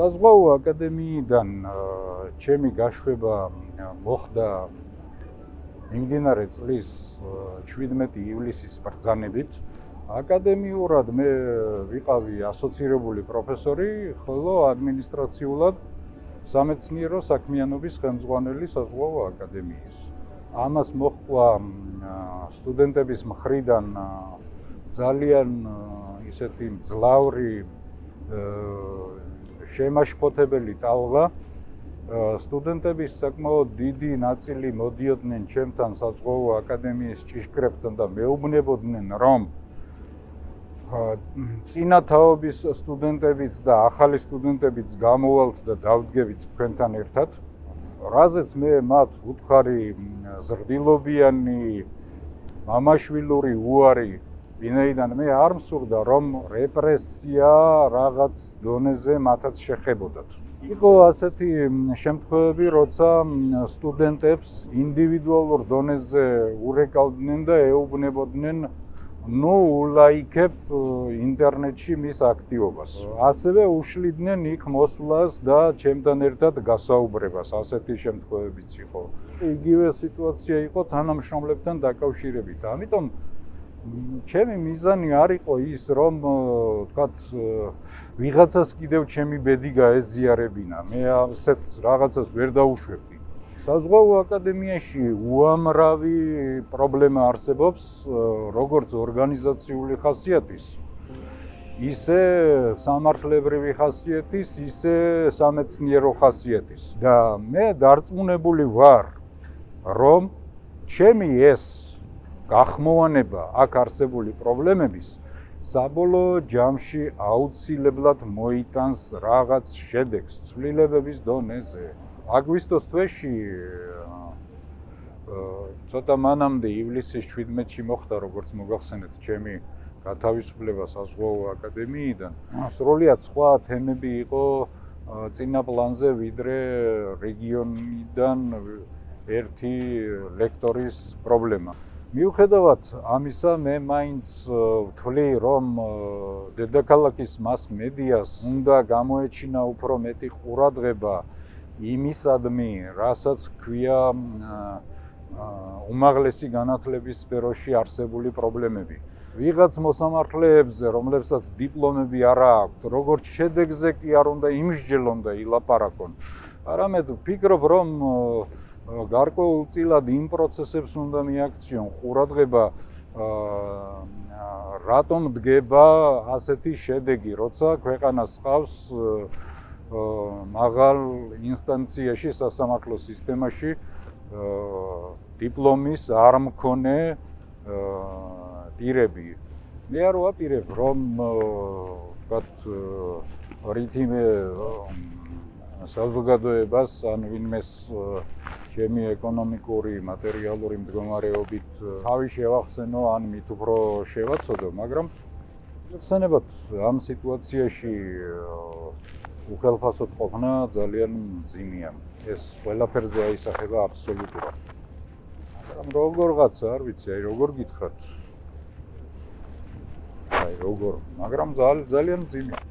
საზღვაო აკადემიიდან ჩემი გაშვება მოხდა მიმდინარე წლის 17 ივლისის ბრძანებით. აკადემიურად მე ვიყავი ასოცირებული პროფესორი, ხოლო ადმინისტრაციულად სამეცნიერო საქმიანობის ხელმძღვანელი საზღვაო აკადემიის. ამას მოხდა სტუდენტების მხრიდან ძალიან ისეთი ძლავრი შემაშფოთებელი ტალღა სტუდენტების საკმაოდ დიდი ნაწილი მოდიოდნენ ჩემთან საზღვაო აკადემიის ჭიშკრებთან და მეუბნებოდნენ რომ წინათაობის სტუდენტებიც და ახალი სტუდენტებიც გამოვალთ და დავდგებით თქვენთან ერთად. რაზეც მე მათ უთხარი ზრდილობიანი მამაშვილური უარი ვინაიდან მე არ მსურდა რომ რეპრესია რაღაც დონეზე მათაც შეხებოდათ. იყო ასეთი შემთხვევები, როცა სტუდენტებს ინდივიდუალურ დონეზე ურეკავდნენ და ეუბნებოდნენ ну ულაიქებ ინტერნეტში მის აქტივობას. ასევე უშლიდნენ იქ მოსვლას და ჩემთან ერთად გასაუბრებას, ასეთი შემთხვევებიც იყო. იგივე სიტუაცია იყო თანამშრომლებთან დაკავშირებით. ამიტომ ჩემი მიზანი არ იყო ის რომ თქვათ ვიღაცას კიდევ ჩემი ბედი გაეზიარებინა. მე ასეთ რაღაცას ვერ დაუშვებდი. საზღვაო აკადემიაში უამრავი პრობლემა არსებობს როგორც ორგანიზაციული ხასიათის. ისე სამართლებრივი ხასიათის ისე სამეცნიერო ხასიათის. და მე დარწმუნებული ვარ რომ ჩემი ეს გახმოვანება აქ არსებული პრობლემების საბოლოო ჯამში აუცილებლად მოიტანს რაღაც შედეგს ცვლილებების დონეზე. აგვისტოს თვეში ცოტა მანამდე ივლისის 17-ში მოხდა როგორც მოგახსენეთ ჩემი გათავისუფლება საზღვაო აკადემიიდან. სრულად სხვა თემები იყო წინა პლანზე ვიდრე რეგიონიდან ერთი ლექტორის პრობლემა. მიუხედავად ამისა, მე მაინც ვთვლი, რომ დედაქალაქის მას მედიას უნდა გამოეჩინა უფრო მეტი ყურადღება იმისადმი, რასაც ქვია უმაღლესი განათლების სფეროში არსებული პრობლემები. ვიღაც მოსამართლეებზე, რომლებსაც დიპლომები არ აქვთ, როგორც შედეგზე კი არ უნდა იმსჯელონ და ილაპარაკონ. არამედ ვფიქრობ, რომ გარკვეულწილად იმ პროცესებს უნდა მიაქციონ ყურადღება რატომ დგება ასეთი შედეგი, როცა ქვეყანას ყავს მაღალ ინსტანციაში სასამართლო სისტემაში დიპლომის არ მქონე პირები. მე არ ვაპირებ რომ ვთქვათ რითიმე საზოგადოებას ან ვინმეს ჩემი ეკონომიკური, მატერიალური მდგომარეობით თავი შევახსენო, ან მით უფრო შევაცოდო, მაგრამ ხსენებათ ამ სიტუაციაში უხელფასოდ ყოფნა ძალიან ძიმია. ეს ყველაფერზე აისახება აბსოლუტურად. მაგრამ როგორღაც არ ვიცი, აი როგორ გითხრათ? აი როგორ, მაგრამ ძალიან ძალიან ძიმია.